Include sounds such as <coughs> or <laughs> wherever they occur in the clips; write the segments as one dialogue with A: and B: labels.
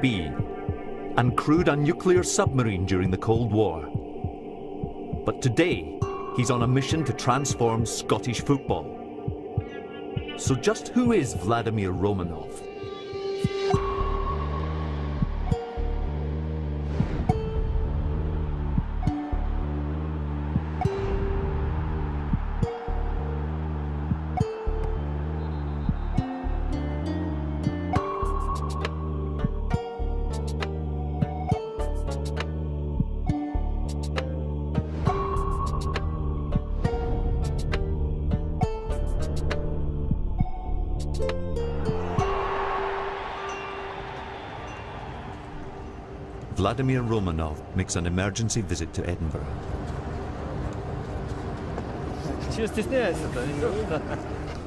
A: B and crewed a nuclear submarine during the Cold War. But today, he's on a mission to transform Scottish football. So just who is Vladimir Romanov? Vladimir Romanov makes an emergency visit to Edinburgh.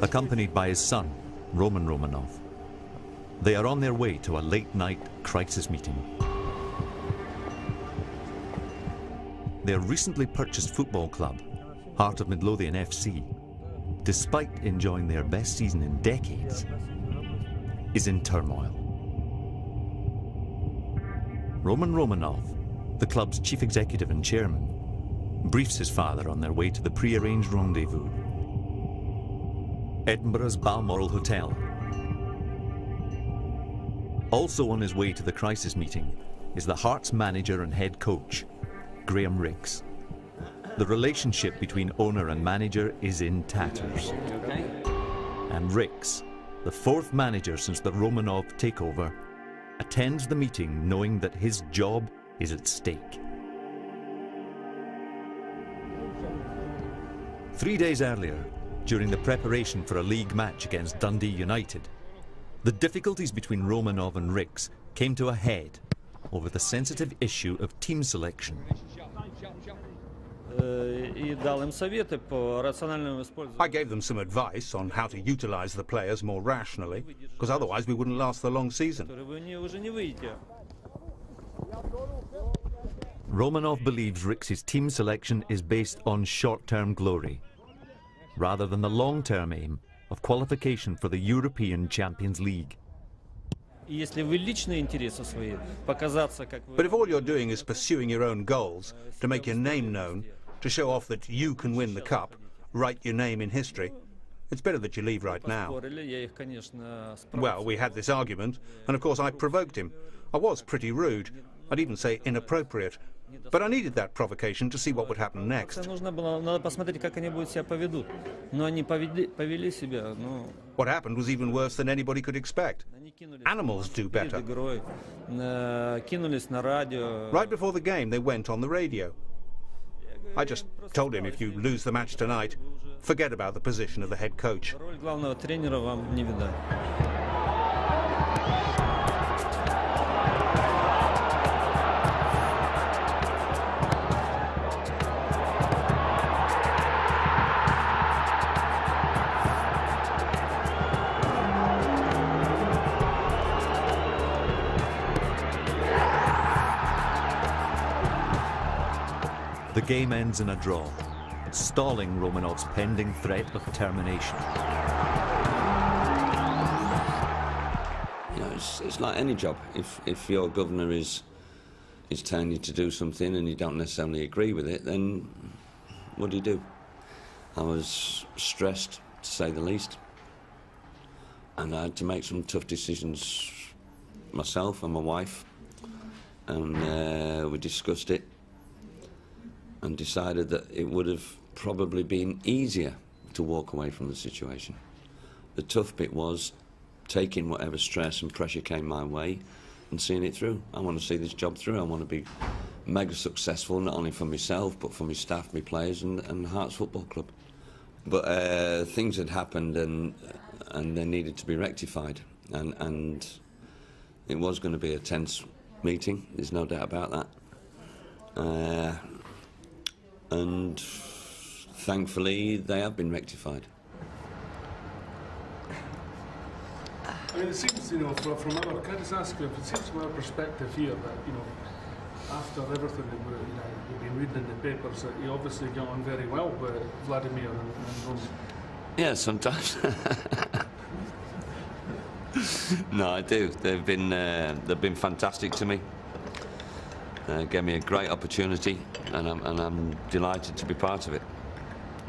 A: Accompanied by his son, Roman Romanov. They are on their way to a late-night crisis meeting. Their recently purchased football club, Heart of Midlothian FC, despite enjoying their best season in decades, is in turmoil. Roman Romanov, the club's chief executive and chairman, briefs his father on their way to the pre-arranged rendezvous. Edinburgh's Balmoral Hotel. Also on his way to the crisis meeting is the Hearts manager and head coach, Graham Rix. The relationship between owner and manager is in tatters. Okay. And Rix, the fourth manager since the Romanov takeover, attends the meeting knowing that his job is at stake. Three days earlier, during the preparation for a league match against Dundee United, the difficulties between Romanov and Rix came to a head over the sensitive issue of team selection.
B: I gave them some advice on how to utilize the players more rationally, because otherwise we wouldn't last the long season.
A: Romanov believes Rix's team selection is based on short-term glory, rather than the long-term aim of qualification for the European Champions League.
B: But if all you're doing is pursuing your own goals, to make your name known, to show off that you can win the cup, write your name in history, it's better that you leave right now. Well, we had this argument, and of course I provoked him. I was pretty rude. I'd even say inappropriate. But I needed that provocation to see what would happen next. What happened was even worse than anybody could expect. Animals do better. Right before the game, they went on the radio. I just told him if you lose the match tonight, forget about the position of the head coach.
A: Game ends in a draw, stalling Romanov's pending threat of termination.
C: You know, it's, it's like any job. If, if your governor is, is telling you to do something and you don't necessarily agree with it, then what do you do? I was stressed, to say the least. And I had to make some tough decisions myself and my wife. And uh, we discussed it and decided that it would have probably been easier to walk away from the situation. The tough bit was taking whatever stress and pressure came my way and seeing it through. I want to see this job through. I want to be mega successful, not only for myself, but for my staff, my players, and, and Hearts Football Club. But uh, things had happened and, and they needed to be rectified. And, and it was going to be a tense meeting, there's no doubt about that. Uh, and thankfully they have been rectified.
D: I mean, it seems, you know, from, from our, can I just ask you, it seems from our perspective here that, you know, after everything that we, you know, we've been reading in the papers, that you obviously get on very well with Vladimir and, and
C: Yeah, sometimes. <laughs> no, I do. They've been uh, they've been fantastic to me. Uh, gave me a great opportunity, and I'm, and I'm delighted to be part of it.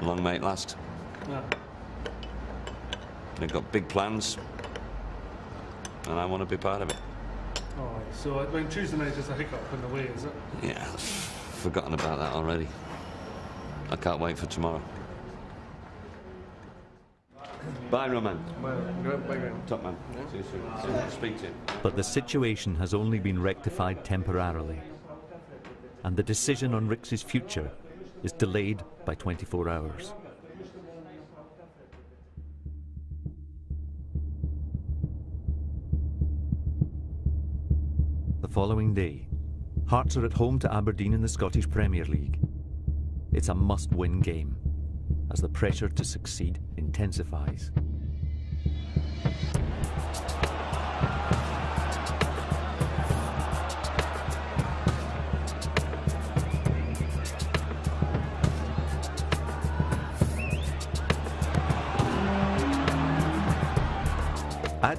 C: Long may it last.
D: Yeah.
C: They've got big plans, and I want to be part of it.
D: All right. So I mean, Tuesday night just a hiccup in the way, is it?
C: Yeah, I've forgotten about that already. I can't wait for tomorrow. Bye, Roman.
D: Bye,
C: Top man. See you soon. Speak to you.
A: But the situation has only been rectified temporarily. And the decision on Rix's future is delayed by 24 hours. The following day, Hearts are at home to Aberdeen in the Scottish Premier League. It's a must win game, as the pressure to succeed intensifies.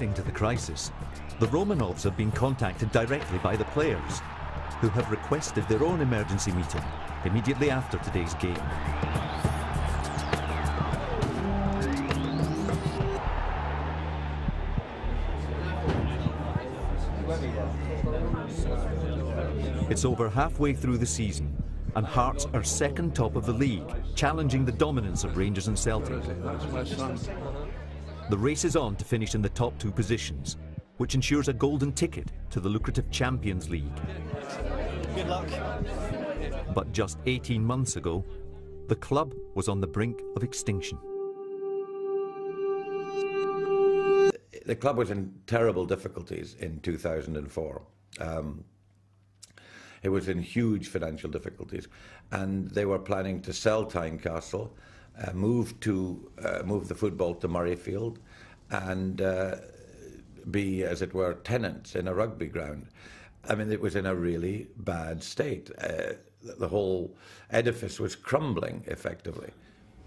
A: Adding to the crisis, the Romanovs have been contacted directly by the players, who have requested their own emergency meeting immediately after today's game. It's over halfway through the season, and Hearts are second top of the league, challenging the dominance of Rangers and Celtic. The race is on to finish in the top two positions, which ensures a golden ticket to the lucrative Champions League.
E: Good luck.
A: But just 18 months ago, the club was on the brink of extinction.
F: the club was in terrible difficulties in 2004. Um, it was in huge financial difficulties, and they were planning to sell Tynecastle, uh, move to uh, move the football to Murrayfield, and uh, be, as it were, tenants in a rugby ground. I mean, it was in a really bad state. Uh, the whole edifice was crumbling, effectively.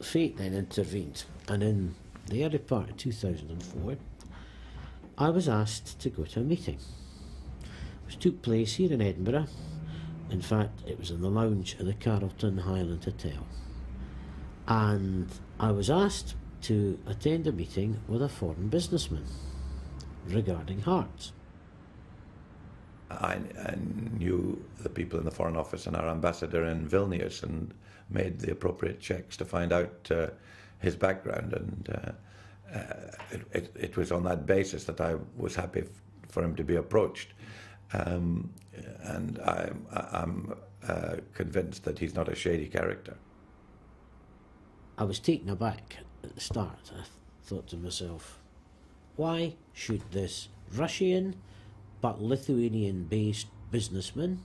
E: Fate then intervened, and in the early part of 2004, I was asked to go to a meeting, which took place here in Edinburgh. In fact, it was in the lounge of the Carlton Highland Hotel. And I was asked to attend a meeting with a foreign businessman regarding Hearts.
F: I, I knew the people in the Foreign Office and our ambassador in Vilnius and made the appropriate checks to find out uh, his background. And uh, uh, it, it, it, was on that basis that I was happy for him to be approached. Um, and I, I'm uh, convinced that he's not a shady character.
E: I was taken aback at the start. I thought to myself, why should this Russian but Lithuanian based businessman,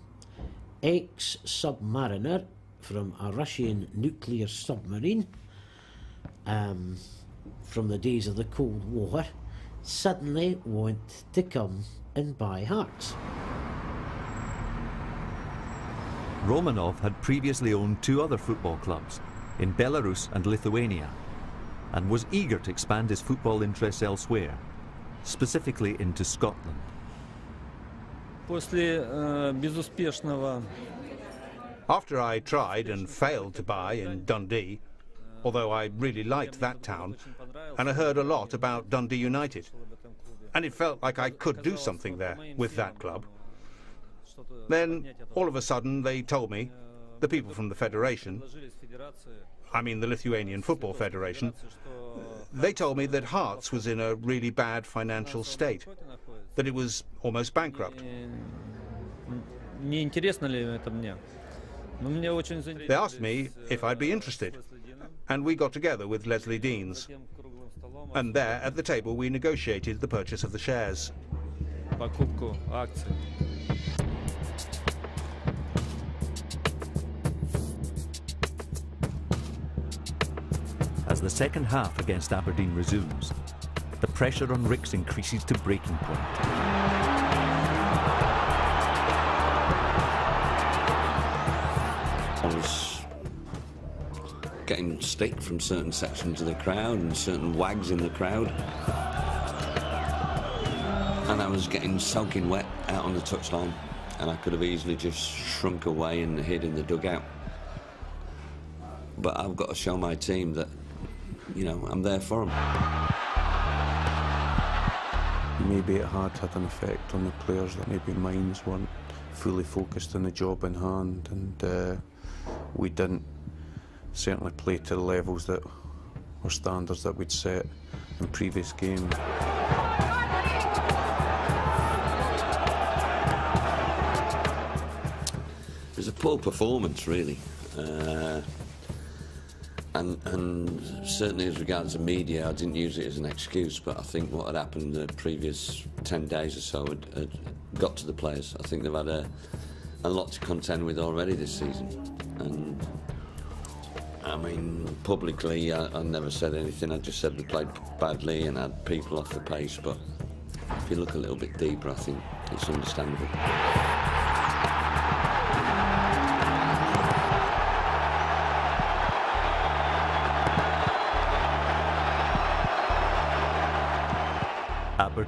E: ex submariner from a Russian nuclear submarine um, from the days of the Cold War, suddenly want to come and buy Hearts.
A: Romanov had previously owned two other football clubs, in Belarus and Lithuania, and was eager to expand his football interests elsewhere, specifically into Scotland.
G: Э,
B: After I tried and failed to buy in Dundee, although I really liked that town, and I heard a lot about Dundee United, and it felt like I could do something there with that club. Then, all of a sudden, they told me the people from the Federation, I mean the Lithuanian Football Federation, they told me that Hearts was in a really bad financial state, that it was almost bankrupt. They asked me if I'd be interested, and we got together with Leslie Deans. And there, at the table, we negotiated the purchase of the shares.
A: The second half against Aberdeen resumes, the pressure on Rix increases to breaking point.
C: I was getting stick from certain sections of the crowd and certain wags in the crowd. And I was getting soaking wet out on the touchline, and I could have easily just shrunk away and hid in the dugout. But I've got to show my team that, you know, I'm there for them.
H: Maybe it had had an effect on the players that maybe minds weren't fully focused on the job in hand, and uh, we didn't certainly play to the levels that were standards that we'd set in previous games.
C: It was a poor performance, really. Uh, and, and certainly as regards the media, I didn't use it as an excuse, but I think what had happened the previous 10 days or so had, had got to the players. I think they've had a, a lot to contend with already this season. And I mean, publicly, I, I never said anything. I just said we played badly and had people off the pace. But if you look a little bit deeper, I think it's understandable.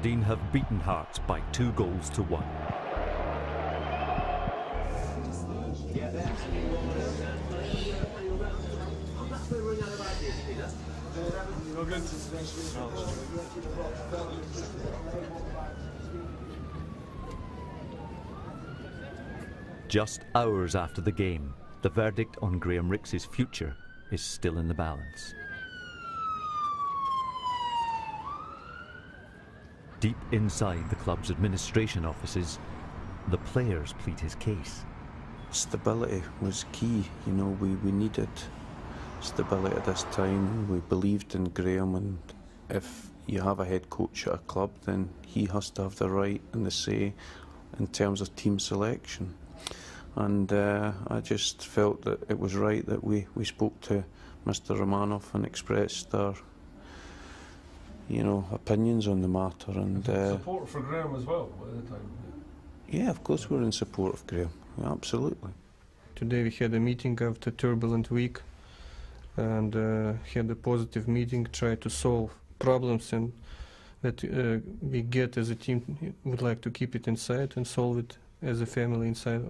A: Aberdeen have beaten Hearts by two goals to one. Just hours after the game, the verdict on Graham Rix's future is still in the balance. Deep inside the club's administration offices, the players plead his case.
H: Stability was key, you know, we, we needed stability at this time. We believed in Graham, and if you have a head coach at a club, then he has to have the right and the say in terms of team selection. And uh, I just felt that it was right that we, we spoke to Mr. Romanov and expressed our, you know, opinions on the matter. And uh,
D: Support for Graham as well at the time.
H: yeah, of course, we're in support of Graham. Absolutely.
I: Today we had a meeting after turbulent week and uh, had a positive meeting, tried to solve problems and that uh, we get as a team would like to keep it inside and solve it as a family inside.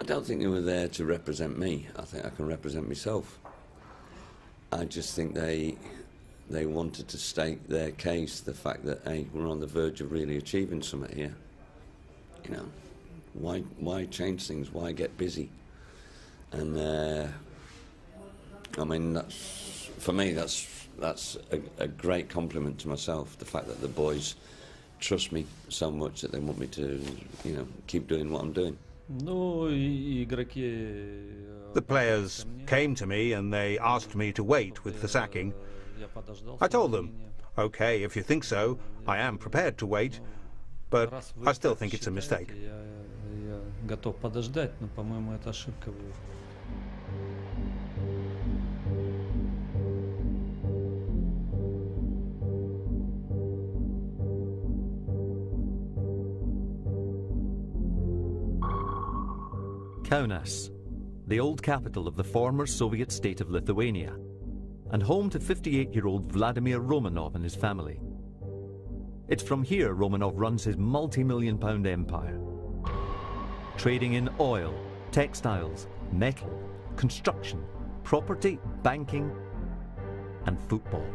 C: I don't think they were there to represent me. I think I can represent myself. I just think they they wanted to stake their case, the fact that, hey, we're on the verge of really achieving something here. You know, why, why change things? Why get busy? And uh, I mean, that's, for me, that's, that's a, a great compliment to myself, the fact that the boys trust me so much that they want me to, you know, keep doing what I'm doing.
B: The players came to me and they asked me to wait with the sacking. I told them, okay, if you think so, I am prepared to wait, but I still think it's a mistake.
A: Kaunas, the old capital of the former Soviet state of Lithuania, and home to 58 year old Vladimir Romanov and his family. It's from here Romanov runs his multi million pound empire. Trading in oil, textiles, metal, construction, property, banking, and football.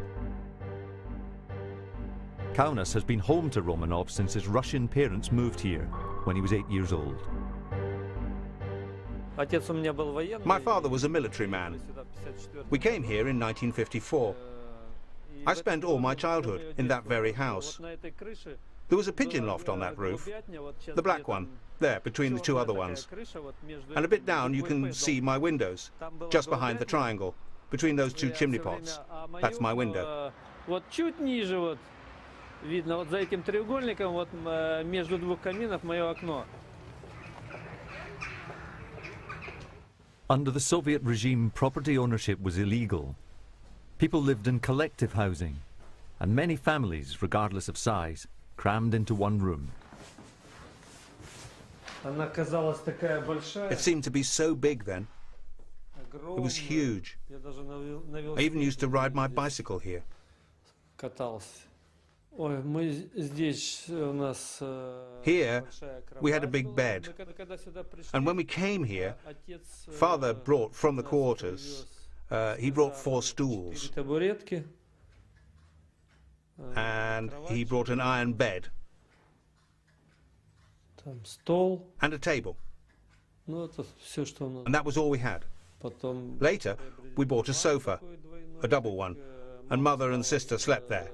A: Kaunas has been home to Romanov since his Russian parents moved here when he was eight years old.
B: My father was a military
G: и
B: man.
G: сюда в 54
B: We came here in 1954.
G: Э, и
B: I
G: в
B: spent
G: этом
B: all my
G: доме
B: childhood
G: было
B: in that
G: детство.
B: very
G: Вот
B: house.
G: на этой крыше
B: There was a
G: была,
B: pigeon loft on
G: э,
B: that roof,
G: голубятня, вот сейчас
B: the black
G: где
B: one,
G: там
B: there between the two
G: чёрная
B: other
G: такая
B: ones.
G: крыша, вот между
B: And a
G: этим
B: bit down you
G: буквой
B: can
G: «П»
B: see
G: дом.
B: my windows,
G: Там была
B: just behind the
G: голубятня,
B: triangle, between those two
G: я
B: chimney
G: всё
B: pots.
G: время, а
B: That's my
G: мою,
B: window.
G: э, Вот чуть ниже вот видно, вот за этим треугольником, вот э, между двух каминов мое окно.
A: Under the Soviet regime, property ownership was illegal. People lived in collective housing, and many families, regardless of size, crammed into one room.
B: It seemed to be so big then. It was huge. I even used to ride my bicycle here. Here, we had a big bed. And when we came here, Father brought from the quarters, uh, he brought four stools. And he brought an iron bed. And a table. And that was all we had. Later, we bought a sofa, a double one, and mother and sister slept there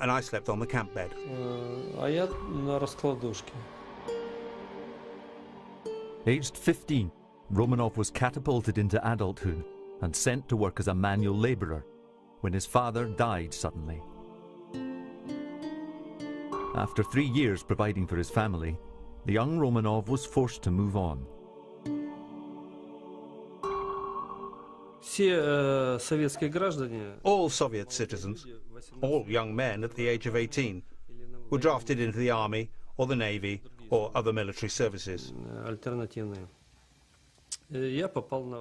G: э, с сестрой,
B: and I slept on the camp bed.
G: э, а я на раскладушке.
A: Aged 15, Romanov was catapulted into adulthood and sent to work as a manual labourer when his father died suddenly. After three years providing for his family, the young Romanov was forced to move on.
B: All Soviet citizens, all young men at the age of 18, were drafted into the army or the navy or other military services.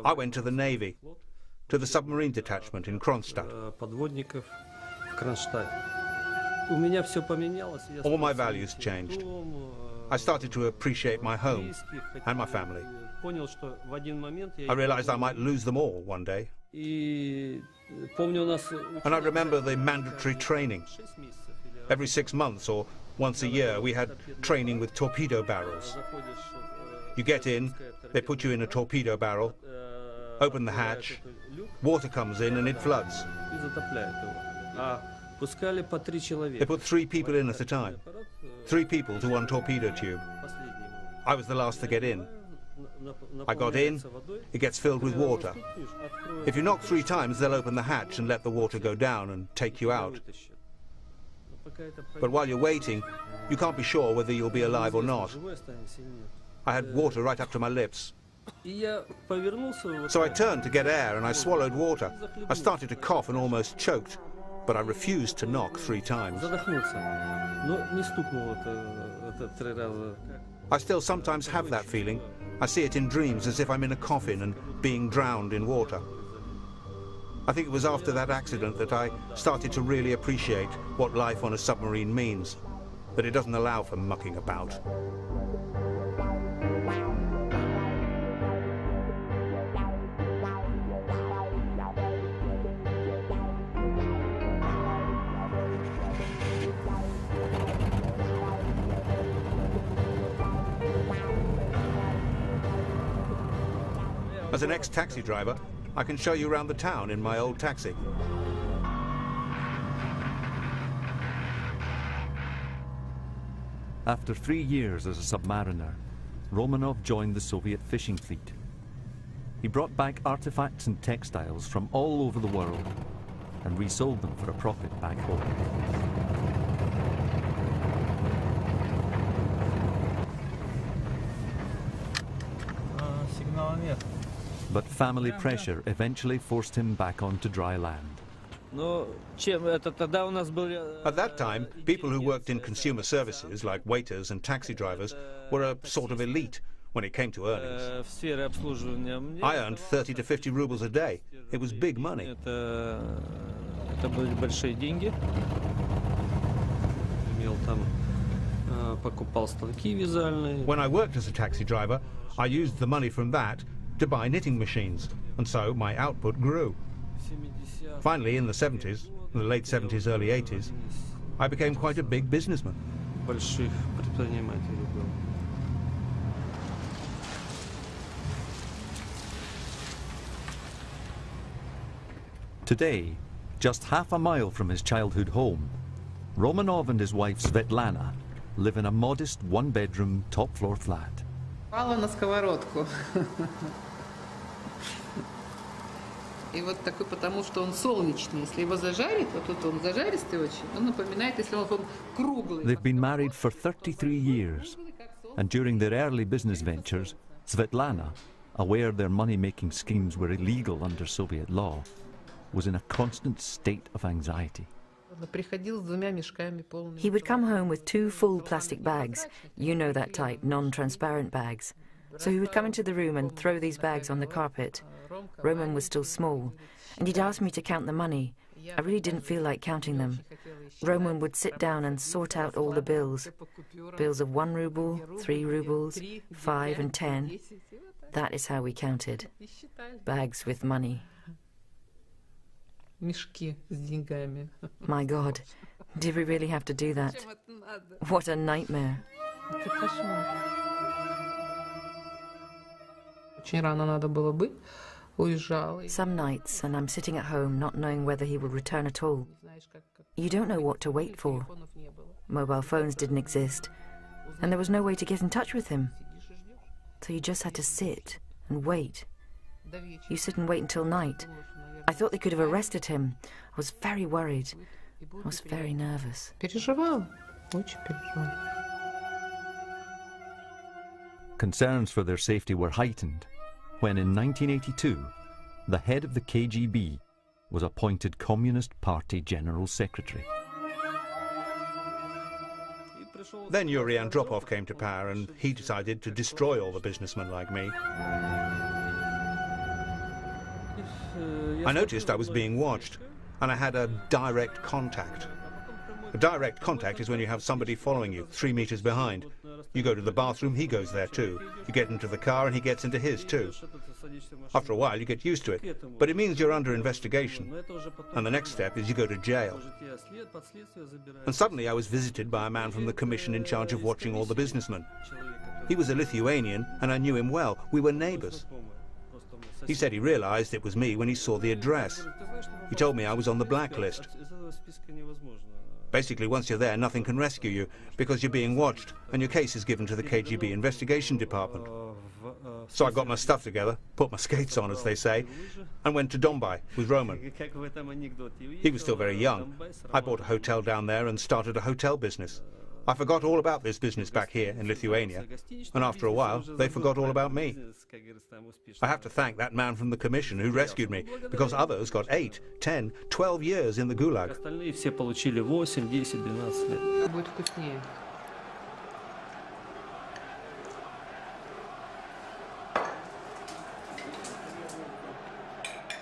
B: I went to the navy, to the submarine detachment in Kronstadt. All my values changed. I started to appreciate my home and my family. I realized I might lose them all one day. And I remember the mandatory training. Every six months or once a year, we had training with torpedo barrels. You get in, they put you in a torpedo barrel, open the hatch, water comes in and it floods. They put three people in at a time. Three people to one torpedo tube. I was the last to get in. I got in, it gets filled with water. If you knock three times, they'll open the hatch and let the water go down and take you out. But while you're waiting, you can't be sure whether you'll be alive or not. I had water right up to my lips. So I turned to get air and I swallowed water. I started to cough and almost choked but I refused to knock three times. I still sometimes have that feeling. I see it in dreams as if I'm in a coffin and being drowned in water. I think it was after that accident that I started to really appreciate what life on a submarine means, that it doesn't allow for mucking about. As an ex-taxi driver, I can show you around the town in my old taxi.
A: After three years as a submariner, Romanov joined the Soviet fishing fleet. He brought back artifacts and textiles from all over the world and resold them for a profit back home. But family pressure eventually forced him back onto dry land.
B: At that time, people who worked in consumer services, like waiters and taxi drivers, were a sort of elite when it came to earnings. I earned 30 to 50 rubles a day. It was big money. When I worked as a taxi driver, I used the money from that to buy knitting machines, and so my output grew.
G: В 70-х
B: Finally, in the 70s, in the late 70s, early 80s, I became quite a big businessman.
G: больших предпринимателей был.
A: Today, just half a mile from his childhood home, Romanov and his wife Svetlana live in a modest one-bedroom top-floor flat.
J: Попала на сковородку. <laughs> И вот такой, потому что он солнечный. Если его зажарить, вот тут он зажаристый очень, он напоминает, если он, он круглый.
A: They've been married for 33 years, and during their early business ventures, Svetlana, aware their money-making schemes were illegal under Soviet law, was in a constant state of anxiety.
J: Приходил с двумя мешками полными.
K: He would come home with two full plastic bags. You know that type, non transparent bags. So he would come into the room and throw these bags on the carpet. Roman was still small, and he'd ask me to count the money, I really didn't feel like counting them. Roman would sit down and sort out all the bills. Bills of one ruble, three rubles, five and ten. That is how we counted. Bags with money. My God, did we really have to do that? <laughs> What a nightmare. Some nights, and I'm sitting at home not knowing whether he will return at all. You don't know what to wait for. Mobile phones didn't exist, and there was no way to get in touch with him. So you just had to sit and wait. You sit and wait until night. I thought they could have arrested him. I was very worried. I was very nervous.
A: Concerns for their safety were heightened when in 1982 the head of the KGB was appointed Communist Party General Secretary.
B: Then Yuri Andropov came to power and he decided to destroy all the businessmen like me. I noticed I was being watched and I had a direct contact. A direct contact is when you have somebody following you, three meters behind. You go to the bathroom, he goes there too. You get into the car and he gets into his too. After a while, you get used to it, but it means you're under investigation. And the next step is you go to jail. And suddenly I was visited by a man from the commission in charge of watching all the businessmen. He was a Lithuanian and I knew him well. We were neighbors. He said he realized it was me when he saw the address. He told me I was on the blacklist. Basically, once you're there, nothing can rescue you because you're being watched and your case is given to the KGB investigation department. So I got my stuff together, put my skates on, as they say, and went to Dombai with Roman. He was still very young. I bought a hotel down there and started a hotel business. I forgot all about this business back here in Lithuania, and after a while, they forgot all about me. I have to thank that man from the commission who rescued me, because others got 8, 10, 12 years in the Gulag.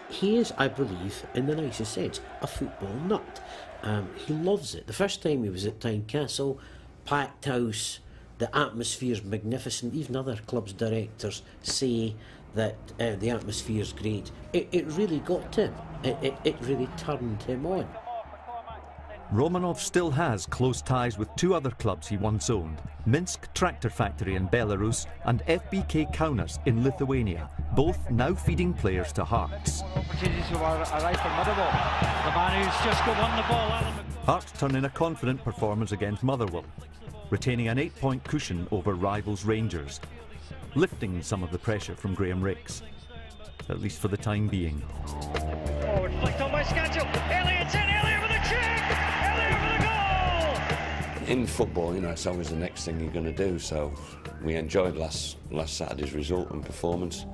E: He is, I believe, in the nicest sense, a football nut. Um, he loves it. The first time he was at Tynecastle, packed house, the atmosphere's magnificent. Even other clubs' directors say that uh, the atmosphere's great. It, it really got him. It, it, it really turned him on.
A: Romanov still has close ties with two other clubs he once owned Minsk Tractor Factory in Belarus and FBK Kaunas in Lithuania, both now feeding players to Hearts. Hearts turn in a confident performance against Motherwell, retaining an eight point cushion over rivals Rangers, lifting some of the pressure from Graham Rix, at least for the time being.
L: Forward flicked on by Elliot's in, Elliot with a kick!
C: in football, you know, it's always the next thing you're going to do. So we enjoyed last last Saturday's result and performance,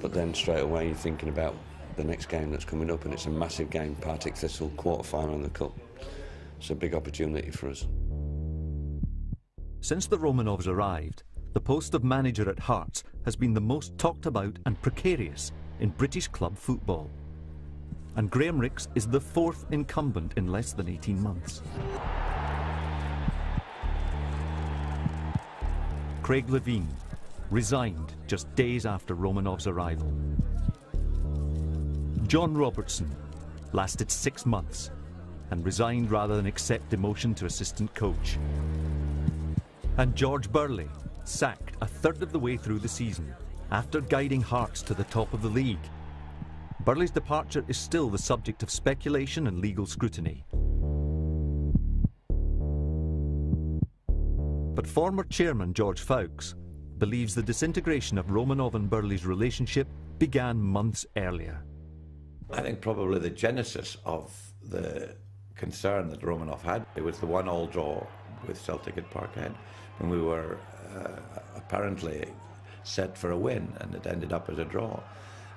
C: but then straight away you're thinking about the next game that's coming up, and it's a massive game, Partick Thistle quarter final in the cup. It's a big opportunity for us.
A: Since the Romanovs arrived, the post of manager at Hearts has been the most talked about and precarious in British club football. And Graham Rix is the fourth incumbent in less than 18 months. Craig Levein resigned just days after Romanov's arrival. John Robertson lasted six months and resigned rather than accept demotion to assistant coach. And George Burley sacked a third of the way through the season after guiding Hearts to the top of the league. Burley's departure is still the subject of speculation and legal scrutiny. But former chairman George Foulkes believes the disintegration of Romanov and Burley's relationship began months earlier.
F: I think probably the genesis of the concern that Romanov had, it was the one-all draw with Celtic at Parkhead we were uh, apparently set for a win and it ended up as a draw.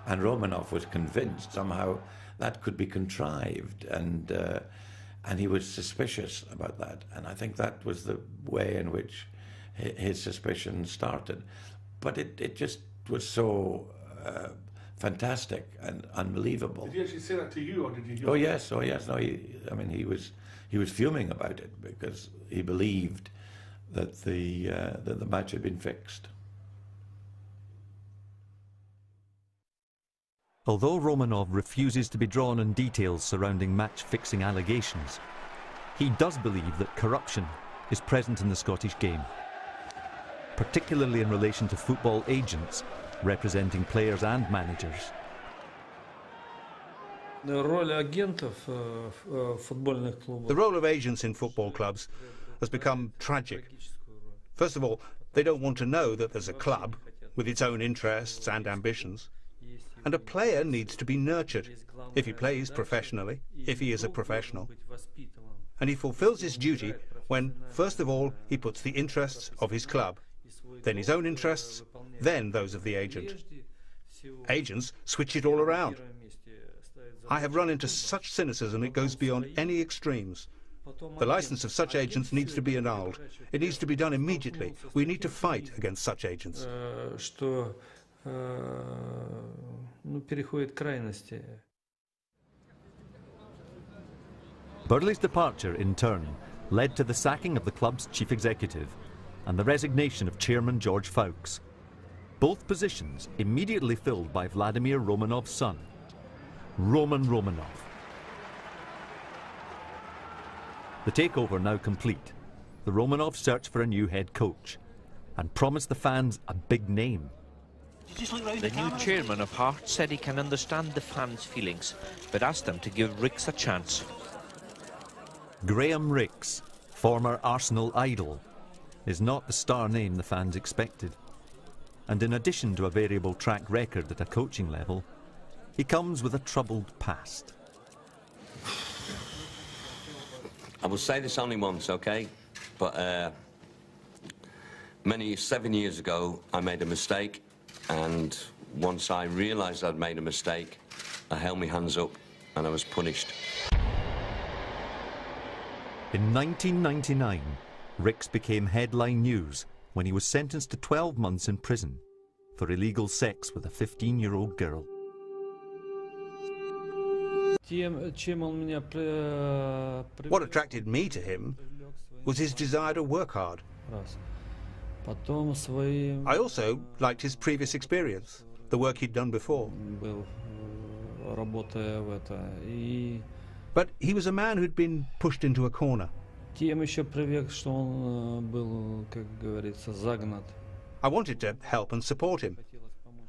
F: And Romanov was convinced somehow that could be contrived and uh, and he was suspicious about that. And I think that was the way in which his suspicion started. But it, it just was so uh, fantastic and unbelievable.
D: Did he actually say that to you, or did you?
F: Oh yes, oh yes. No, he, I mean he was he was fuming about it because he believed that the uh, that the match had been fixed.
A: Although Romanov refuses to be drawn on details surrounding match fixing allegations, he does believe that corruption is present in the Scottish game, particularly in relation to football agents representing players and managers.
G: The role
B: of agents in football clubs has become tragic. First of all, they don't want to know that there's a club with its own interests and ambitions. And a player needs to be nurtured if he plays professionally, if he is a professional. And he fulfills his duty when, first of all, he puts the interests of his club, then his own interests, then those of the agent. Agents switch it all around. I have run into such cynicism it goes beyond any extremes. The license of such agents needs to be annulled. It needs to be done immediately. We need to fight against such agents.
A: Burley's departure, in turn, led to the sacking of the club's chief executive and the resignation of chairman George Foulkes. Both positions immediately filled by Vladimir Romanov's son, Roman Romanov. The takeover now complete, the Romanovs search for a new head coach and promise the fans a big name
M: the new chairman of Hearts said he can understand the fans' feelings, but asked them to give Rix a chance.
A: Graham Rix, former Arsenal idol, is not the star name the fans expected. And in addition to a variable track record at a coaching level, he comes with a troubled past.
C: I will say this only once, okay? But uh, many, seven years ago, I made a mistake and once I realised I'd made a mistake, I held my hands up and I was punished.
A: In 1999, Rix became headline news when he was sentenced to 12 months in prison for illegal sex with a 15-year-old girl.
B: What attracted me to him was his desire to work hard. I also liked his previous experience, the work he'd done before. But he was a man who'd been pushed into a corner. I wanted to help and support him,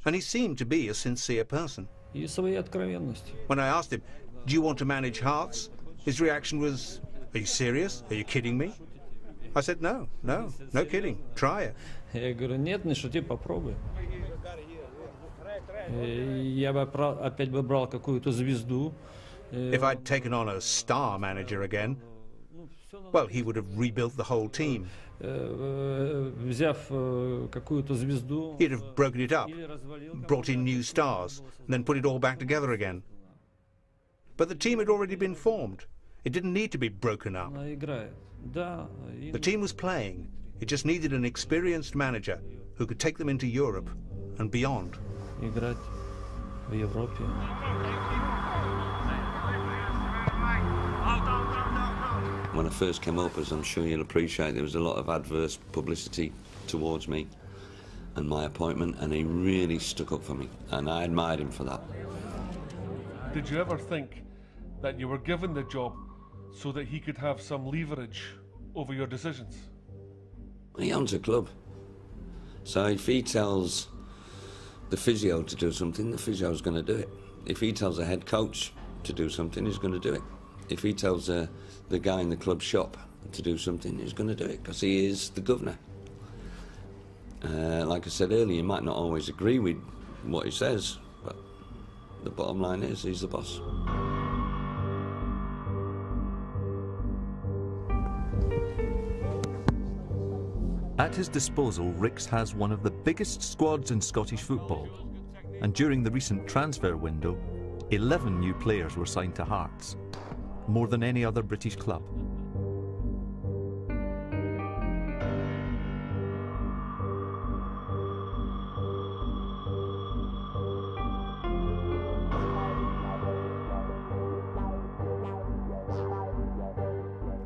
B: and he seemed to be a sincere person. When I asked him, do you want to manage Hearts? His reaction was, are you serious? Are you kidding me? I said, no, no, no kidding, try it.
G: Я говорю, нет, не шути, попробуй. Я бы опять бы брал какую-то звезду.
B: If I'd taken on a star manager again, well, he would have rebuilt the whole team.
G: Взяв какую-то звезду,
B: He'd have broken it up, brought in new stars, and then put it all back together again. But the team had already been formed. It didn't need to be broken up. The team was playing. It just needed an experienced manager who could take them into Europe and beyond.
C: When I first came up, as I'm sure you'll appreciate, there was a lot of adverse publicity towards me and my appointment, and he really stuck up for me, and I admired him for that.
D: Did you ever think that you were given the job so that he could have some leverage over your decisions?
C: He owns a club. So if he tells the physio to do something, the physio's going to do it. If he tells the head coach to do something, he's going to do it. If he tells uh, the guy in the club shop to do something, he's going to do it because he is the governor. Uh, like I said earlier, you might not always agree with what he says, but the bottom line is he's the boss.
A: At his disposal, Rix has one of the biggest squads in Scottish football, and during the recent transfer window, 11 new players were signed to Hearts, more than any other British club.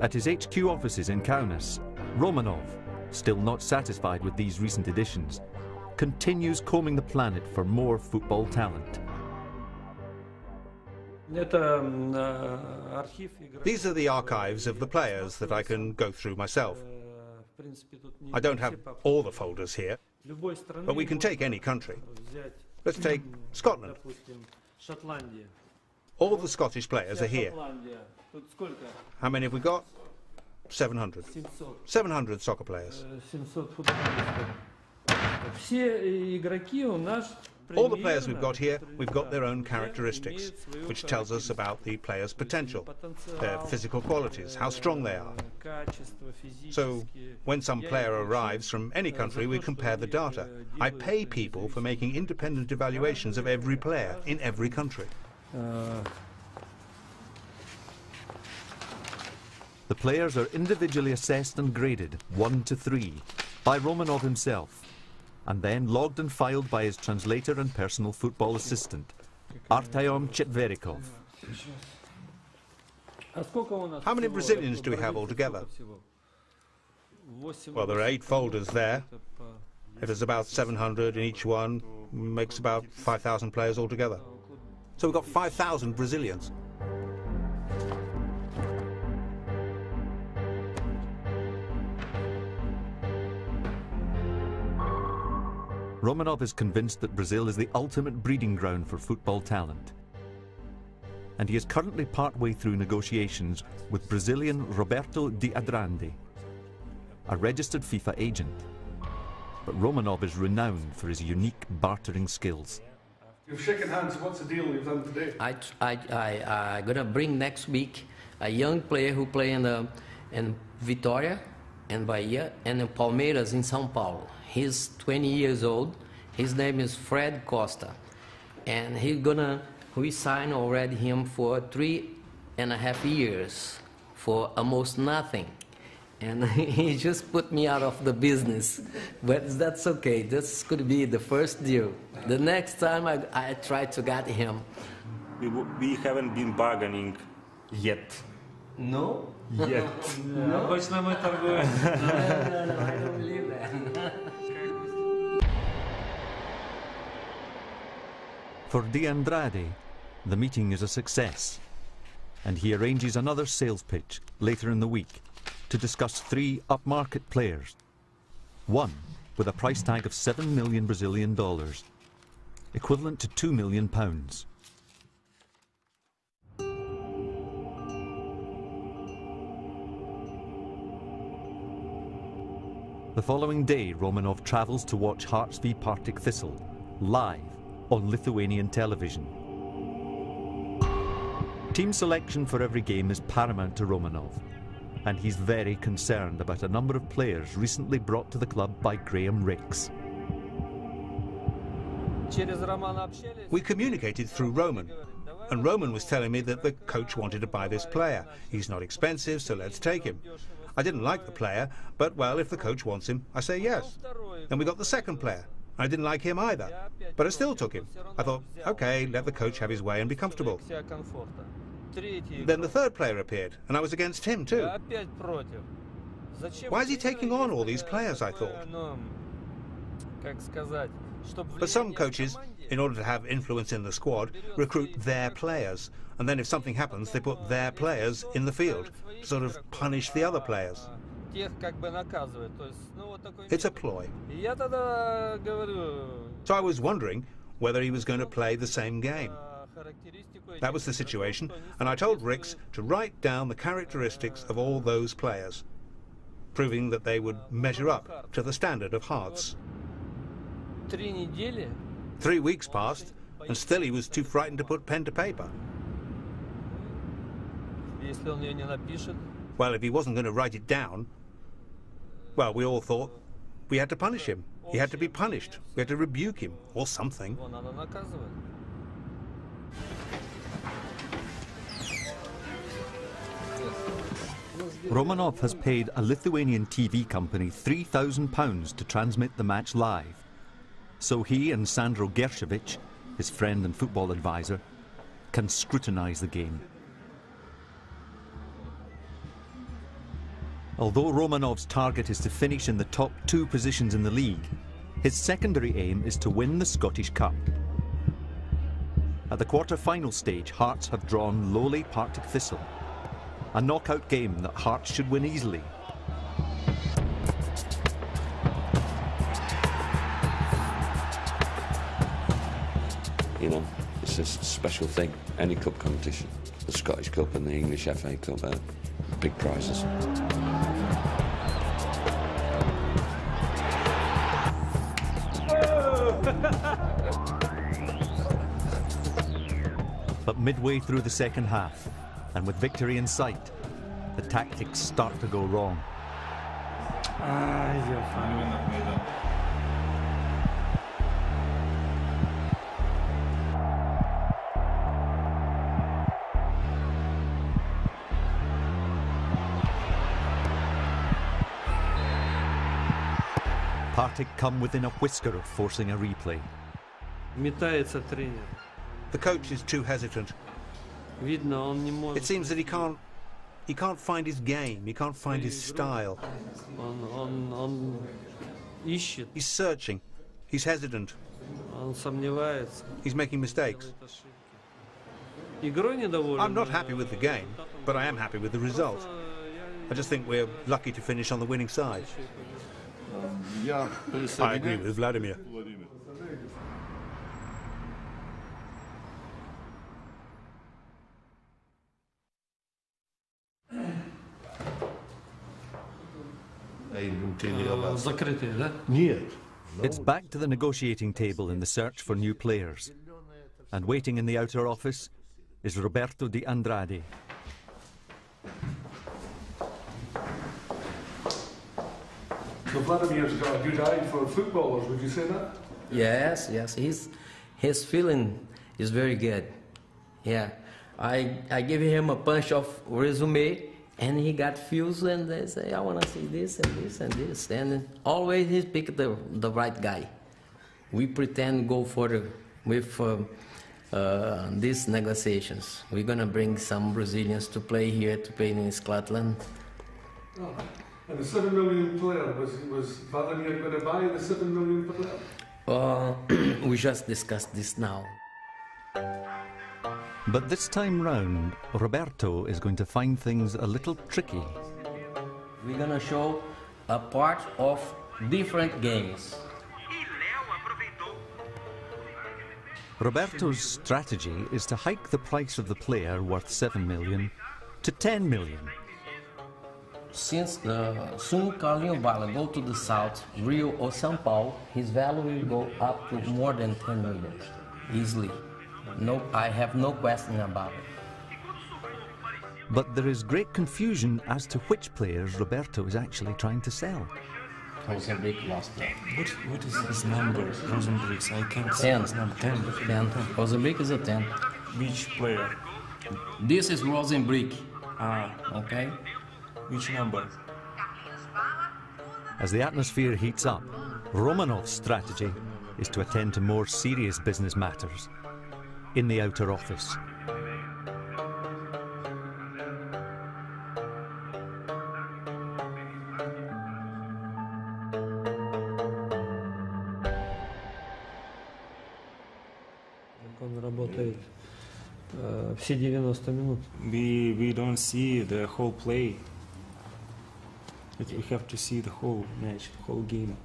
A: At his HQ offices in Kaunas, Romanov, still not satisfied with these recent additions, continues combing the planet for more football talent.
B: These are the archives of the players that I can go through myself. I don't have all the folders here, but we can take any country. Let's take Scotland. All the Scottish players are here. How many have we got? 700. 700 soccer players. All the players we've got here, we've got their own characteristics, which tells us about the player's potential, their physical qualities, how strong they are. So, when some player arrives from any country, we compare the data. I pay people for making independent evaluations of every player in every country.
A: The players are individually assessed and graded, 1 to 3, by Romanov himself, and then logged and filed by his translator and personal football assistant, Artyom Chetverikov.
B: How many Brazilians do we have altogether? Well, there are eight folders there. If there's about 700 in each one, makes about 5,000 players altogether. So we've got 5,000 Brazilians.
A: Romanov is convinced that Brazil is the ultimate breeding ground for football talent. And he is currently partway through negotiations with Brazilian Roberto de Andrade, a registered FIFA agent. But Romanov is renowned for his unique bartering skills.
D: You've shaken hands. What's the deal you've done today?
N: I, I, I, I'm gonna bring next week a young player who play in the in Vitória and Bahia and in Palmeiras in São Paulo. He's 20 years old. His name is Fred Costa, and he's gonna resign already him for three and a half years for almost nothing. And <laughs> he just put me out of the business. But that's okay. This could be the first deal. The next time I, I try to get him.
O: We, we haven't been bargaining yet.
N: No?
O: Yet. <laughs>
N: no?
G: no? no?
N: no, no, no, I
A: For De Andrade, the meeting is a success, and he arranges another sales pitch later in the week to discuss three upmarket players. One with a price tag of 7 million Brazilian dollars, equivalent to 2 million pounds. The following day, Romanov travels to watch Hearts v Partick Thistle, live on Lithuanian television. Team selection for every game is paramount to Romanov, and he's very concerned about a number of players recently brought to the club by Graham Rix.
B: We communicated through Roman, and Roman was telling me that the coach wanted to buy this player. He's not expensive, so let's take him. I didn't like the player, but well, if the coach wants him, I say yes. Then we got the second player. I didn't like him either, but I still took him. I thought, okay, let the coach have his way and be comfortable. Then the third player appeared, and I was against him too. Why is he taking on all these players, I thought? But some coaches, in order to have influence in the squad, recruit their players. And then if something happens, they put their players in the field to sort of punish the other players. It's a ploy. So I was wondering whether he was going to play the same game. That was the situation, and I told Rix to write down the characteristics of all those players, proving that they would measure up to the standard of Hearts. Three weeks passed, and still he was too frightened to put pen to paper. Well, if he wasn't going to write it down, well, we all thought we had to punish him. He had to be punished. We had to rebuke him, or something.
A: Romanov has paid a Lithuanian TV company £3,000 to transmit the match live. So he and Sandro Gershevich, his friend and football advisor, can scrutinise the game. Although Romanov's target is to finish in the top two positions in the league, his secondary aim is to win the Scottish Cup. At the quarter-final stage, Hearts have drawn lowly Partick Thistle. A knockout game that Hearts should win easily.
C: You know, it's a special thing. Any cup competition, the Scottish Cup and the English FA Cup are big prizes.
A: midway through the second half, and with victory in sight, the tactics start to go wrong. Partick come within a whisker of forcing a replay.
G: Метается тренер.
B: The coach is too hesitant. It seems that he can't he can't find his game, he can't find his style. He's searching. He's hesitant. He's making mistakes. I'm not happy with the game, but I am happy with the result. I just think we're lucky to finish on the winning side. I agree with Vladimir.
G: uh.
A: It's back to the negotiating table in the search for new players. And waiting in the outer office is Roberto de Andrade.
D: So Vladimir's got a good eye for footballers, would you say that?
N: Yes, yes. He's, his feeling is very good. Yeah. I, I give him a punch of resume and he got fused, and they say I want to see this and this and this, and always he pick the the right guy. We pretend go for with. Uh, uh, these negotiations. We're gonna bring some Brazilians to play here, to play in Scotland.
D: Oh. And the seven million player, was, was Vladimir going to buy the seven million player?
N: Uh, <clears throat> we just discussed this now.
A: But this time round, Roberto is going to find things a little tricky.
N: We're gonna show a part of different games.
A: Roberto's strategy is to hike the price of the player worth 7 million to 10 million.
N: Since uh, soon Carlinho Bala go to the south, Rio or São Paulo, his value will go up to more than 10 million, easily. No, I have no question about it.
A: But there is great confusion as to which players Roberto is actually trying to sell.
N: Rosembrick lost that.
H: What, what is his number, Rosembricks? I can't see
N: 10.
H: his number. 10.
N: 10. Rosembrick is a 10.
H: Which player?
N: This is Rosembrick.
H: Ah,
N: Okay?
H: which number?
A: As the atmosphere heats up, Romanov's strategy is to attend to more serious business matters in the outer office.
G: Как он работает э, все 90 минут.
O: We we don't see the whole play. But we have to see the whole match, the whole game.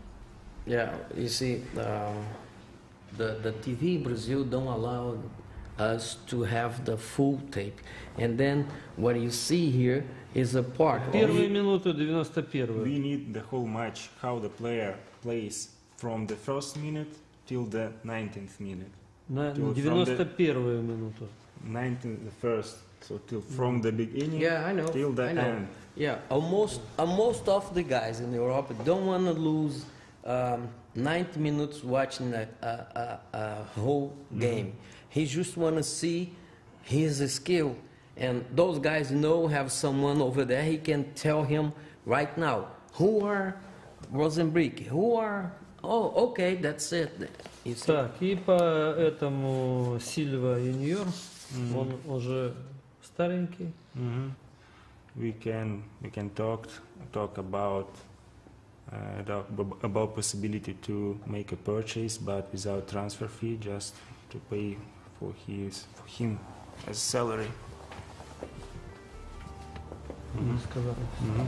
N: Yeah, you see, uh, the, the TV in Brazil don't allow us to have the full tape. And then what you see here is a part
G: Первые
N: of...
G: минуты 91
O: We need the whole match, how the player plays from the first minute till the 19th minute.
G: На
O: Till from the
G: 91 минуту.
O: 19th, the first, so till from the beginning
N: Yeah, I know.
O: till the
N: I know.
O: end.
N: Yeah, almost, uh, most of the guys in Europe don't want to lose um, 90 minutes watching a, a, a whole mm-hmm. game. Mm -hmm. He just want to see his skill. And those guys know have someone over there. He can tell him right now who are Rosembrick, who are. Oh, okay, that's it. It's
G: так, и поэтому Сильва юниор, он уже старенький. Mm -hmm.
O: We can we can talk talk about uh, about possibility to make a purchase, but without transfer fee, just to pay for his for him as salary. Mm -hmm.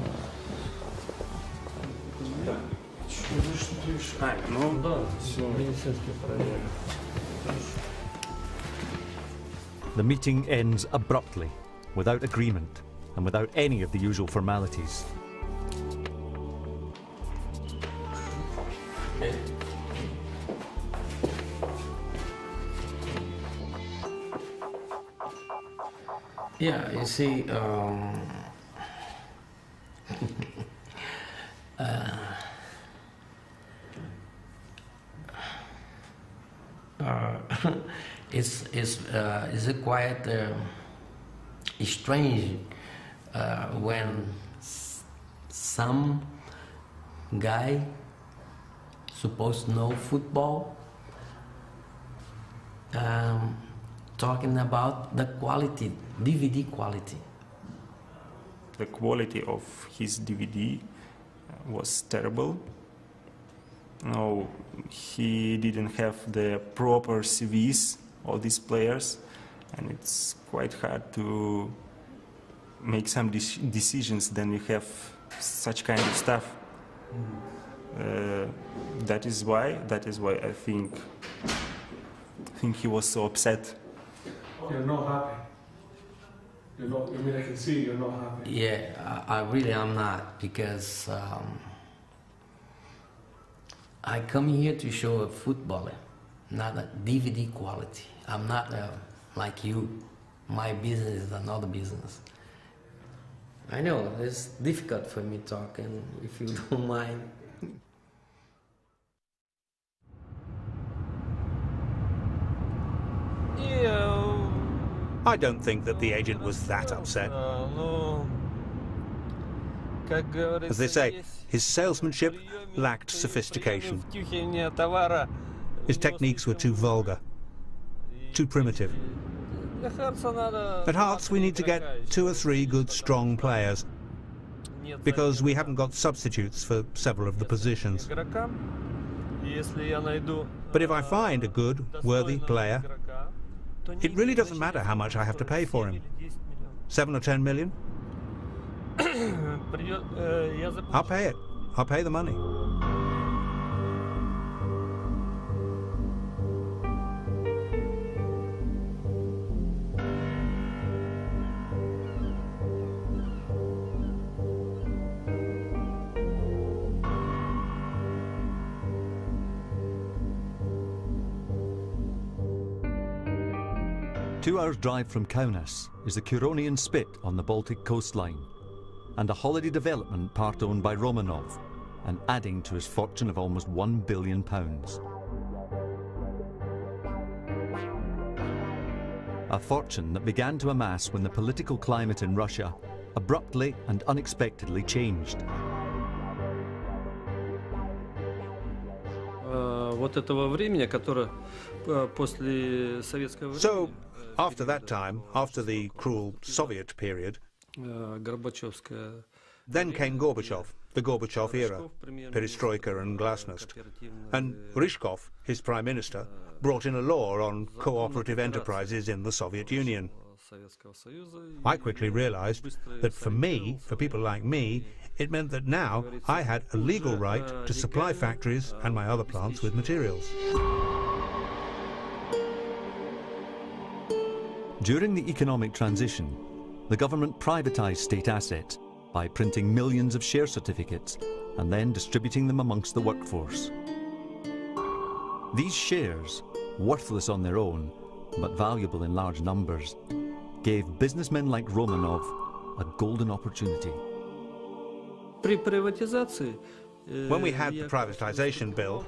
A: The meeting ends abruptly, without agreement, and without any of the usual formalities.
N: Yeah, you see, um, <laughs> uh, <laughs> uh, it's it's uh, it's quite uh, strange uh, when some guy supposed to know football um, talking about the quality DVD quality.
O: The quality of his DVD was terrible. No, he didn't have the proper CVs, of these players, and it's quite hard to make some de decisions then you have such kind of stuff. Uh, that is why, that is why I think, I think he was so upset.
D: You're not happy. You're not, I mean, I can see you're not happy.
N: Yeah, I, I really am not because um, I come here to show a footballer, not a DVD quality. I'm not uh, like you. My business is another business. I know it's difficult for me talking, if you <laughs> don't mind.
B: I don't think that the agent was that upset. As they say, his salesmanship lacked sophistication. His techniques were too vulgar, too primitive. At Hearts, we need to get two or three good, strong players, because we haven't got substitutes for several of the positions. But if I find a good, worthy player, it really doesn't matter how much I have to pay for him. Seven or ten million? <coughs> I'll pay it. I'll pay the money.
A: Two hours' drive from Kaunas is the Curonian Spit on the Baltic coastline, and a holiday development part owned by Romanov, and adding to his fortune of almost one billion pounds. A fortune that began to amass when the political climate in Russia abruptly and unexpectedly changed.
G: вот этого времени, которое э, после советского времени.
B: So, after that time, after the cruel Soviet period, э, Горбачевская Then came Gorbachev, the Gorbachev era, perestroika and glasnost. And Ryzhkov, his prime minister, brought in a law on cooperative enterprises in the Soviet Union. I quickly realized that for me, for people like me, it meant that now I had a legal right to supply factories and my other plants with materials.
A: During the economic transition, the government privatised state assets by printing millions of share certificates and then distributing them amongst the workforce. These shares, worthless on their own, but valuable in large numbers, gave businessmen like Romanov a golden opportunity.
B: When we had the privatization bill,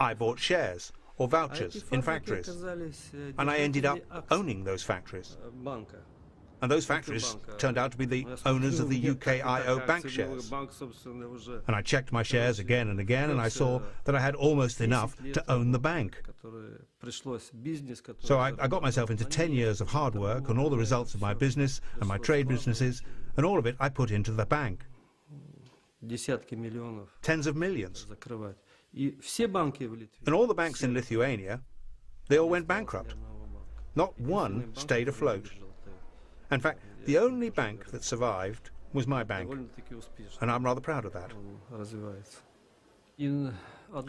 B: I bought shares or vouchers in factories. And I ended up owning those factories. And those factories turned out to be the owners of the UKIO bank shares. And I checked my shares again and again, and I saw that I had almost enough to own the bank. So I, I got myself into 10 years of hard work on all the results of my business and my trade businesses, and all of it I put into the bank. Tens of millions. And all the banks in Lithuania, they all went bankrupt. Not one stayed afloat. In fact, the only bank that survived was my bank, and I'm rather proud of that.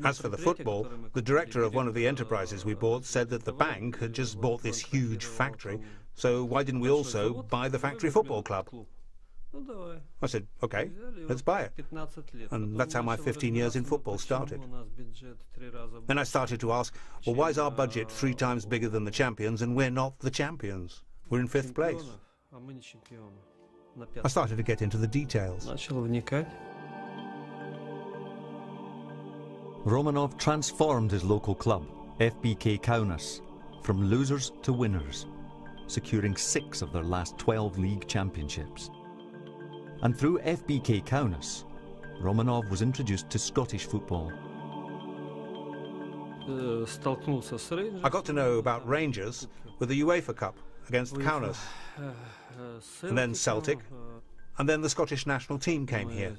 B: As for the football, the director of one of the enterprises we bought said that the bank had just bought this huge factory, so why didn't we also buy the factory football club? I said, okay, let's buy it. And that's how my 15 years in football started. Then I started to ask, well, why is our budget three times bigger than the champions and we're not the champions? We're in fifth place. I started to get into the details.
A: Romanov transformed his local club, FBK Kaunas, from losers to winners, securing six of their last 12 league championships. And through FBK Kaunas, Romanov was introduced to Scottish football.
B: I got to know about Rangers with the UEFA Cup against Kaunas, and then Celtic, and then the Scottish national team came here.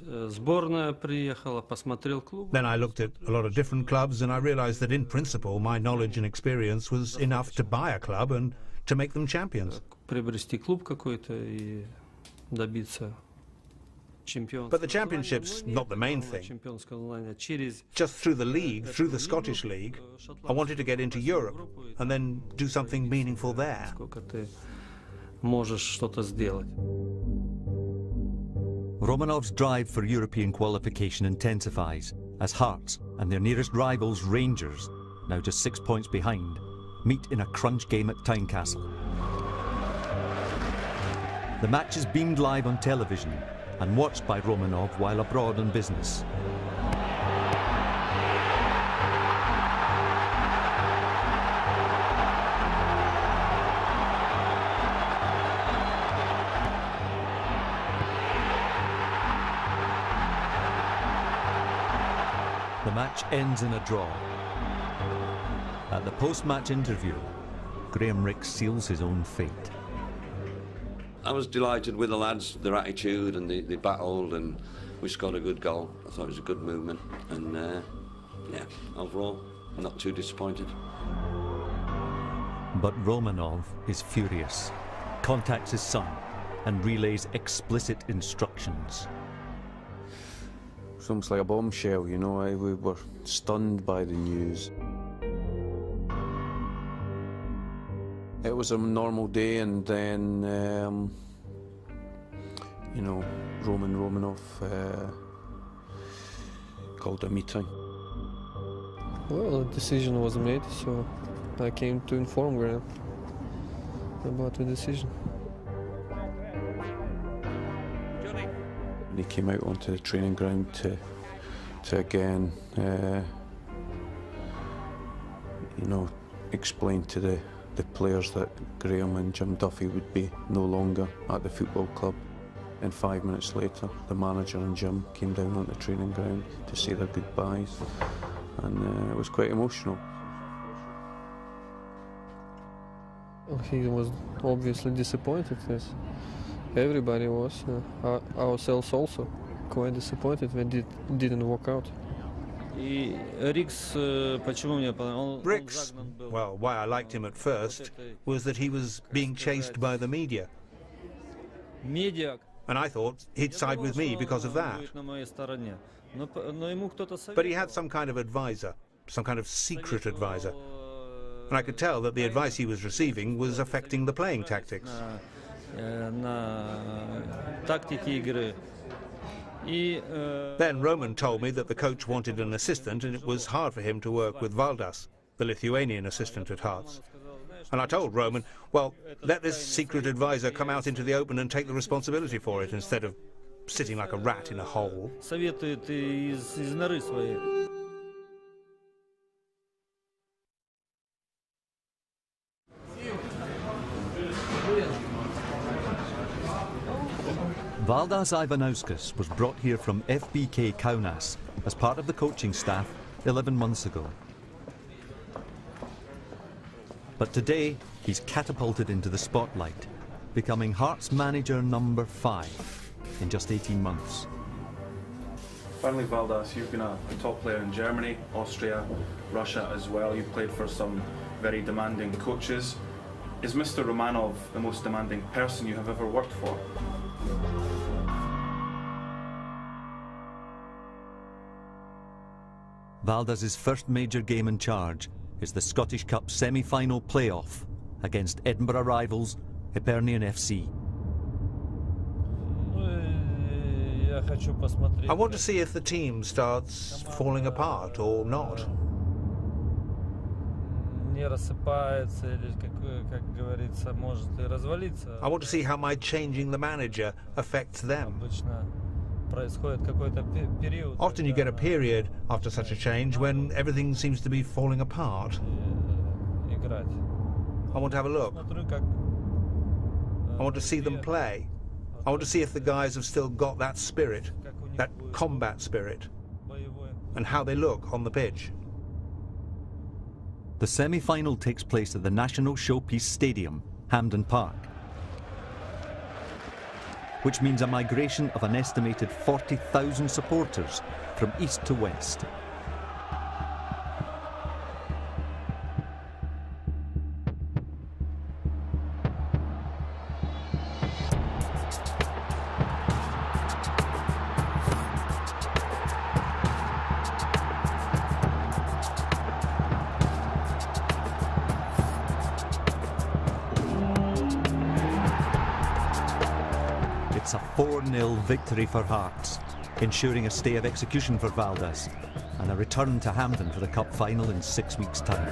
B: Then I looked at a lot of different clubs and I realized that in principle my knowledge and experience was enough to buy a club and to make them champions. But the championship's not the main thing. Just through the league, through the Scottish League, I wanted to get into Europe and then do something meaningful there.
A: Romanov's drive for European qualification intensifies as Hearts and their nearest rivals Rangers, now just six points behind, meet in a crunch game at Tynecastle. The match is beamed live on television and watched by Romanov while abroad on business. The match ends in a draw. At the post-match interview, Graham Rix seals his own fate.
C: I was delighted with the lads, their attitude, and they, they battled, and we scored a good goal. I thought it was a good movement, and uh, yeah, overall, not too disappointed.
A: But Romanov is furious, contacts his son, and relays explicit instructions.
H: It's almost like a bombshell, you know. I, we were stunned by the news. Was a normal day, and then, um, you know, Roman Romanov uh, called a meeting.
I: Well, a decision was made, so I came to inform Graham about the decision.
H: And he came out onto the training ground to, to again, uh, you know, explain to the the players that Graham and Jim Duffy would be no longer at the football club. And five minutes later, the manager and Jim came down on the training ground to say their goodbyes, and uh, it was quite emotional.
I: He was obviously disappointed, yes. Everybody was, uh, ourselves also, quite disappointed when it didn't work out.
B: Rix, well, why I liked him at first was that he was being chased by the media. And I thought he'd side with me because of that. But he had some kind of advisor, some kind of secret advisor. And I could tell that the advice he was receiving was affecting the playing tactics. Then Roman told me that the coach wanted an assistant and it was hard for him to work with Valdas, the Lithuanian assistant at Hearts. And I told Roman, well, let this secret advisor come out into the open and take the responsibility for it instead of sitting like a rat in a hole.
A: Valdas Ivanauskas was brought here from FBK Kaunas as part of the coaching staff 11 months ago. But today, he's catapulted into the spotlight, becoming Hearts manager number five in just 18 months.
P: Finally, Valdas, you've been a, a, top player in Germany, Austria, Russia as well. You've played for some very demanding coaches. Is Mr. Romanov the most demanding person you have ever worked for?
A: Valdas's first major game in charge is the Scottish Cup semi-final playoff against Edinburgh rivals Hibernian FC.
B: I want to see if the team starts falling apart or not. I want to see how my changing the manager affects them. Often you get a period after such a change when everything seems to be falling apart. I want to have a look. I want to see them play. I want to see if the guys have still got that spirit, that combat spirit, and how they look on the pitch.
A: The semi-final takes place at the National Showpiece Stadium, Hampden Park, which means a migration of an estimated 40,000 supporters from east to west. Victory for Hearts, ensuring a stay of execution for Valdas and a return to Hampden for the Cup final in six weeks' time.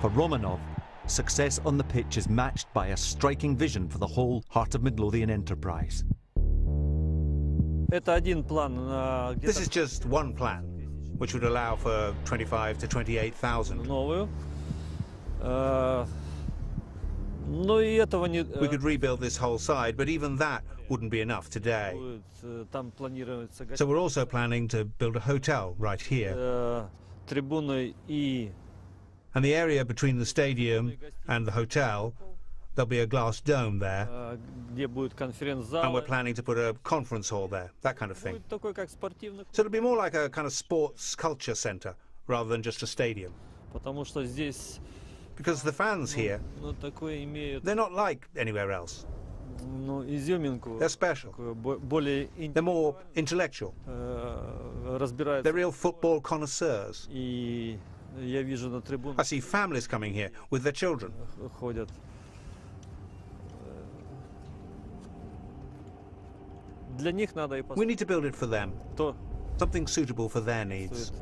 A: For Romanov, success on the pitch is matched by a striking vision for the whole Heart of Midlothian enterprise.
B: This is just one plan, which would allow for 25 to 28,000. We could rebuild this whole side, but even that wouldn't be enough today. So we're also planning to build a hotel right here. And the area between the stadium and the hotel, there'll be a glass dome there. And we're planning to put a conference hall there, that kind of thing. So it'll be more like a kind of sports culture center rather than just a stadium. Because the fans here, they're not like anywhere else. They're special. They're more intellectual. They're real football connoisseurs. I see families coming here with their children. We need to build it for them. Something suitable for their needs.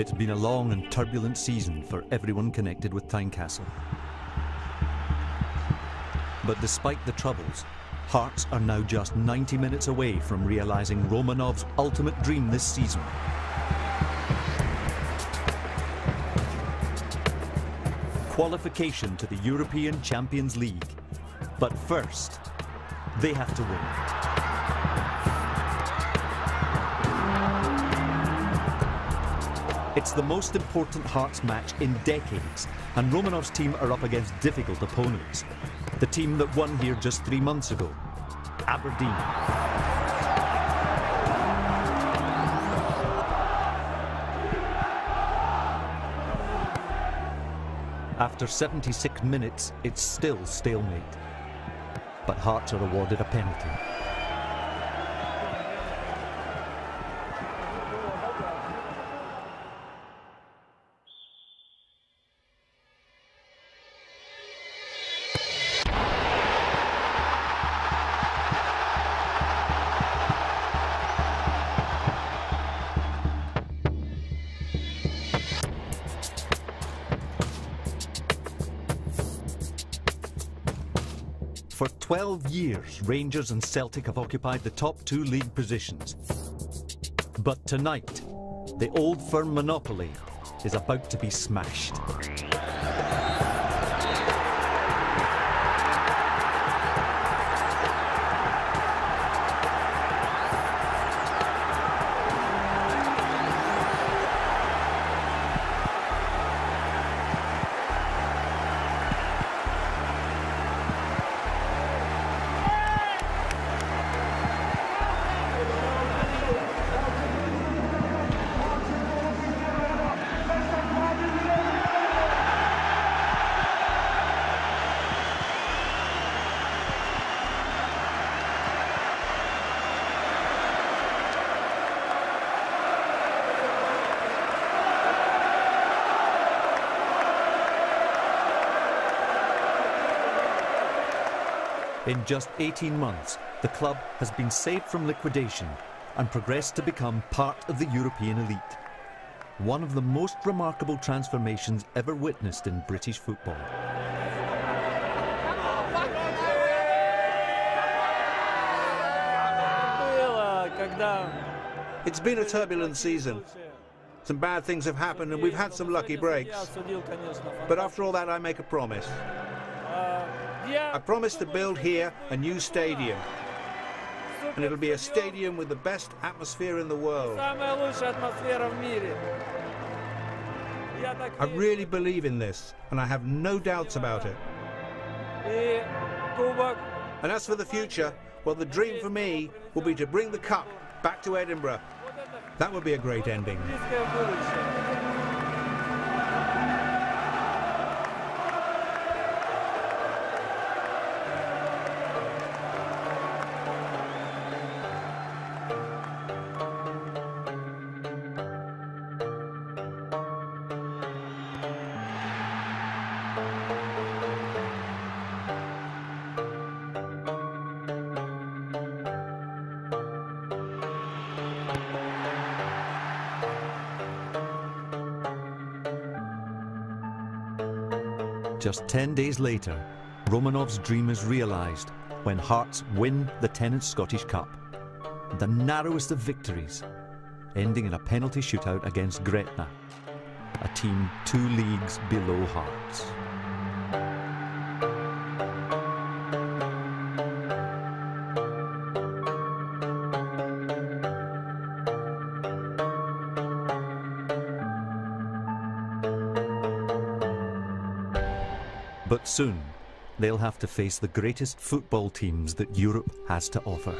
A: It's been a long and turbulent season for everyone connected with Tynecastle. But despite the troubles, Hearts are now just 90 minutes away from realising Romanov's ultimate dream this season. Qualification to the European Champions League. But first, they have to win. It's the most important Hearts match in decades, and Romanov's team are up against difficult opponents. The team that won here just three months ago, Aberdeen. After 76 minutes, it's still stalemate. But Hearts are awarded a penalty. 12 years, Rangers and Celtic have occupied the top two league positions. But tonight, the old firm monopoly is about to be smashed. In just 18 months, the club has been saved from liquidation and progressed to become part of the European elite. One of the most remarkable transformations ever witnessed in British football.
B: It's been a turbulent season. Some bad things have happened and we've had some lucky breaks. But after all that, I make a promise. I promise to build here a new stadium. And it'll be a stadium with the best atmosphere in the world. I really believe in this, and I have no doubts about it. And as for the future, well, the dream for me will be to bring the cup back to Edinburgh. That would be a great ending.
A: Just 10 days later, Romanov's dream is realised when Hearts win the Tennent's Scottish Cup. The narrowest of victories, ending in a penalty shootout against Gretna, a team two leagues below Hearts. Soon, they'll have to face the greatest football teams that Europe has to offer.